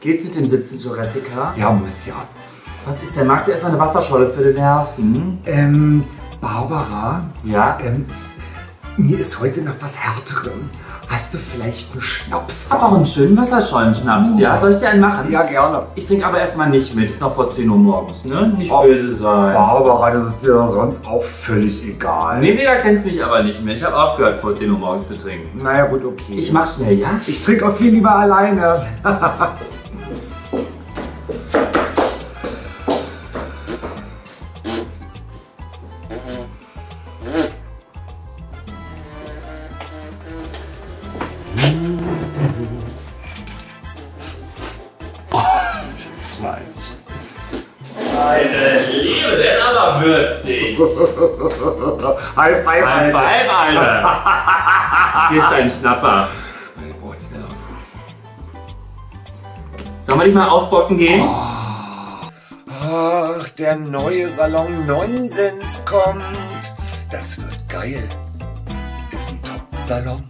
Geht's mit dem Sitzen, Jurassica? Ja, muss ja. Was ist denn? Magst du erstmal eine Wasserscholle für den Nerven? Ähm, Barbara, Ja? ähm, mir ist heute noch was härterem. Hast du vielleicht einen Schnaps? Ich hab auch einen schönen Wasserschollenschnaps, ja? Soll ich dir einen machen? Ja, gerne. Ich trinke aber erstmal nicht mit. Ist noch vor 10 Uhr morgens, ne? Nicht Oh. böse sein. Barbara, das ist dir sonst auch völlig egal. Nee, nee, da kennst mich aber nicht mehr. Ich habe aufgehört, vor 10 Uhr morgens zu trinken. Naja, gut, okay. Ich mach schnell, ja? ich trinke auch viel lieber alleine. Meine Liebe, der ist aber würzig. High five, Alter. Vibe, Alter. Hier ist dein Schnapper. Sollen wir dich mal aufbocken gehen? Ach, der neue Salon Nonsens kommt. Das wird geil. Ist ein Top-Salon.